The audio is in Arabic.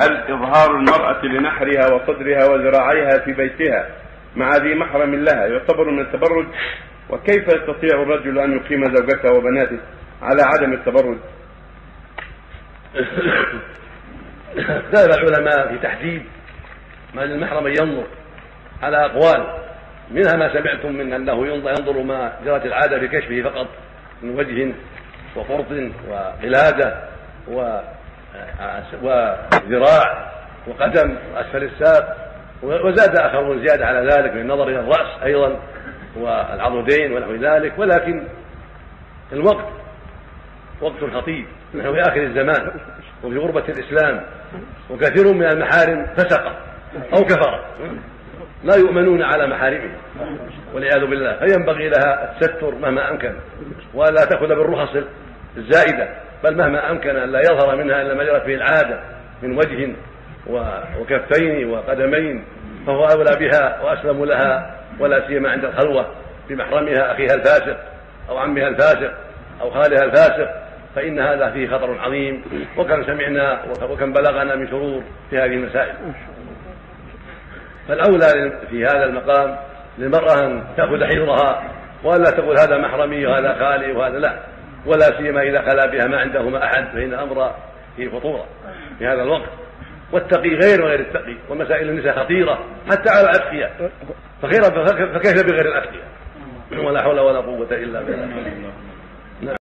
هل إظهار المرأة لنحرها وصدرها وذراعيها في بيتها مع ذي محرم لها يعتبر من التبرج؟ وكيف يستطيع الرجل أن يقيم زوجته وبناته على عدم التبرج؟ اختلف العلماء في تحديد ما للمحرم ان ينظر على أقوال منها ما سمعتم من أنه ينظر ما جرت العادة في كشفه فقط من وجه وفرط وقلاده و وذراع وقدم وأسفل الساق وزاد اخرون زيادة على ذلك من النظر إلى الرأس أيضا والعضدين ونحو ذلك ولكن الوقت وقت خطير نحن في آخر الزمان وفي غربة الإسلام وكثير من المحارم فسق أو كفر لا يؤمنون على محارمهم والعياذ بالله فينبغي لها التستر مهما أمكن ولا تأخذ بالرخص الزائدة. بل مهما أمكن أن لا يظهر منها إلا ما جرت به العادة من وجه وكفين وقدمين فهو أولى بها وأسلم لها ولا سيما عند الخلوة بمحرمها أخيها الفاسق أو عمها الفاسق أو خالها الفاسق فإن هذا فيه خطر عظيم. وكم سمعنا وكم بلغنا من شرور في هذه المسائل. فالأولى في هذا المقام للمرأة أن تأخذ حفظها وألا تقول هذا محرمي وهذا خالي وهذا لا. ولا سيما إذا خلا بها ما عندهما أحد فإن الأمر فيه خطورة في هذا الوقت. والتقي غير وغير التقي ومسائل النساء خطيرة حتى على الأتقياء فكيف بغير الأتقياء ولا حول ولا قوة إلا بالله.